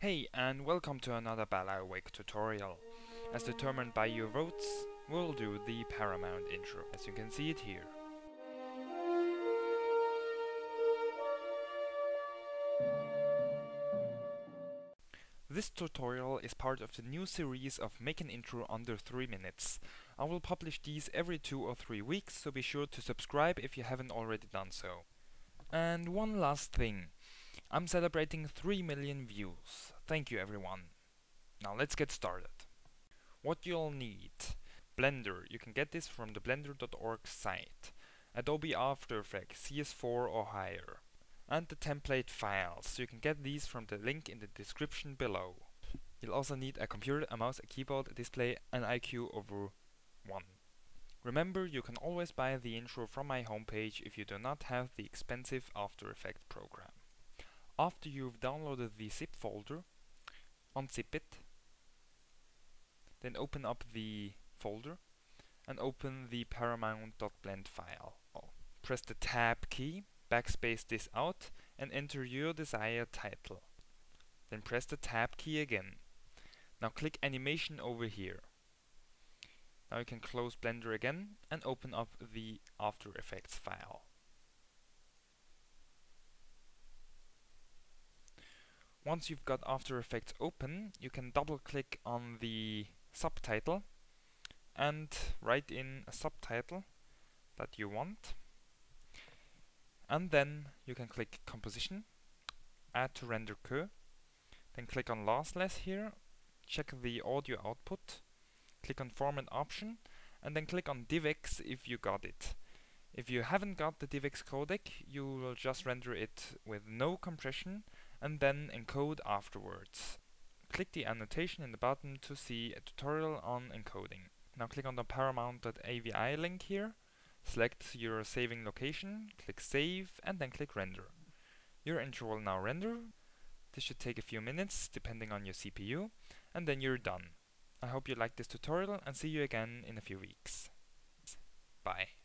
Hey and welcome to another Ballyweg tutorial. As determined by your votes, we'll do the Paramount intro, as you can see it here. This tutorial is part of the new series of Make an Intro under 3 minutes. I will publish these every 2 or 3 weeks, so be sure to subscribe if you haven't already done so. And one last thing. I'm celebrating 3 million views. Thank you everyone. Now let's get started. What you'll need. Blender. You can get this from the blender.org site. Adobe After Effects CS4 or higher. And the template files. You can get these from the link in the description below. You'll also need a computer, a mouse, a keyboard, a display, an IQ over 1. Remember, you can always buy the intro from my homepage if you do not have the expensive After Effects program. After you've downloaded the zip folder, unzip it, then open up the folder and open the paramount.blend file. Press the tab key, backspace this out and enter your desired title. Then press the tab key again. Now click animation over here. Now you can close Blender again and open up the After Effects file. Once you've got After Effects open, you can double click on the subtitle and write in a subtitle that you want. And then you can click Composition, Add to Render Queue, then click on Lossless here, check the audio output, click on Format option, and then click on DivX if you got it. If you haven't got the DivX codec, you will just render it with no compression and then encode afterwards. Click the annotation in the bottom to see a tutorial on encoding. Now click on the paramount.avi link here, select your saving location, click save and then click render. Your intro will now render. This should take a few minutes depending on your CPU and then you're done. I hope you liked this tutorial and see you again in a few weeks. Bye.